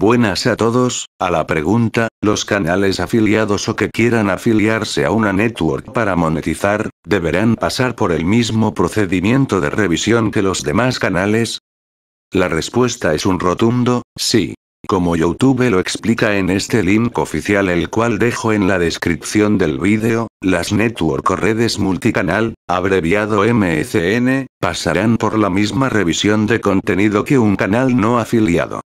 Buenas a todos, a la pregunta, los canales afiliados o que quieran afiliarse a una network para monetizar, ¿deberán pasar por el mismo procedimiento de revisión que los demás canales? La respuesta es un rotundo, sí. Como YouTube lo explica en este link oficial el cual dejo en la descripción del vídeo, las network o redes multicanal, abreviado MCN, pasarán por la misma revisión de contenido que un canal no afiliado.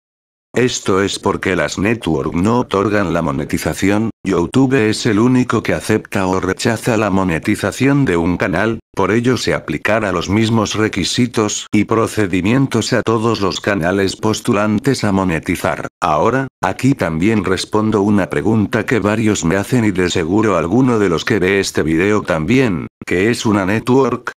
Esto es porque las network no otorgan la monetización, YouTube es el único que acepta o rechaza la monetización de un canal, por ello se aplicará los mismos requisitos y procedimientos a todos los canales postulantes a monetizar. Ahora, aquí también respondo una pregunta que varios me hacen y de seguro alguno de los que ve este video también, ¿qué es una network?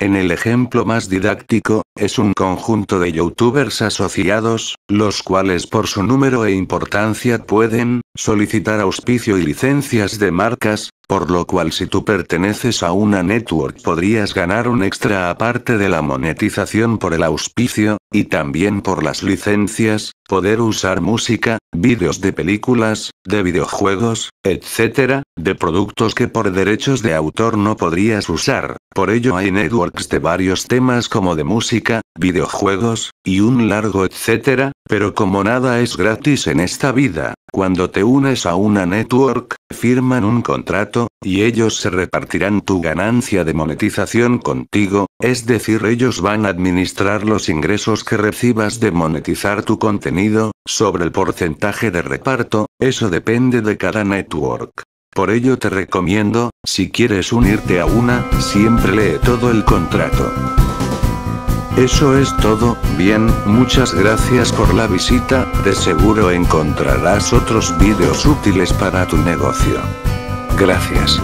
En el ejemplo más didáctico, es un conjunto de youtubers asociados, los cuales por su número e importancia pueden, solicitar auspicio y licencias de marcas, por lo cual si tú perteneces a una network podrías ganar un extra aparte de la monetización por el auspicio, y también por las licencias, poder usar música, vídeos de películas, de videojuegos, etc., de productos que por derechos de autor no podrías usar. Por ello hay networks de varios temas como de música, videojuegos, y un largo etcétera, pero como nada es gratis en esta vida, cuando te unes a una network, firman un contrato, y ellos se repartirán tu ganancia de monetización contigo, es decir ellos van a administrar los ingresos que recibas de monetizar tu contenido, sobre el porcentaje de reparto, eso depende de cada network. Por ello te recomiendo, si quieres unirte a una, siempre lee todo el contrato. Eso es todo, bien, muchas gracias por la visita, de seguro encontrarás otros vídeos útiles para tu negocio. Gracias.